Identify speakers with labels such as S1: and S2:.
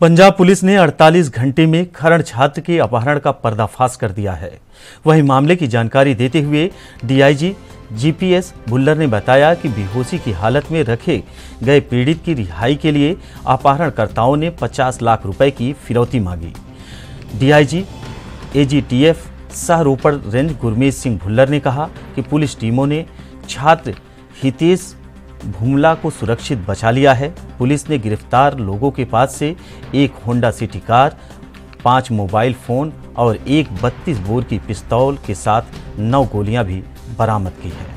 S1: Punjab police ने 48 घंटे में खरण छात्र के अपहरण का पर्दाफाश कर दिया है। वहीं मामले की जानकारी देते हुए डीआईजी जीपीएस भुल्लर ने बताया कि बेहोशी की हालत में रखे गए पीड़ित की रिहाई के लिए अपहरणकर्ताओं ने 50 लाख रुपए की फिरौती मांगी। डीआईजी एजीटीएफ सह रोपड़ रेंज गुरमीत सिंह भुल्लर ने कहा कि पुलिस टीमों ने छात्र हितेश भूमला को सुरक्षित बचा लिया है। पुलिस ने गिरफ़्तार लोगों के पास से एक होंडा सिटी कार, पाँच मोबाइल फ़ोन और एक 32 बोर की पिस्तौल के साथ नौ गोलियाँ भी बरामद की है।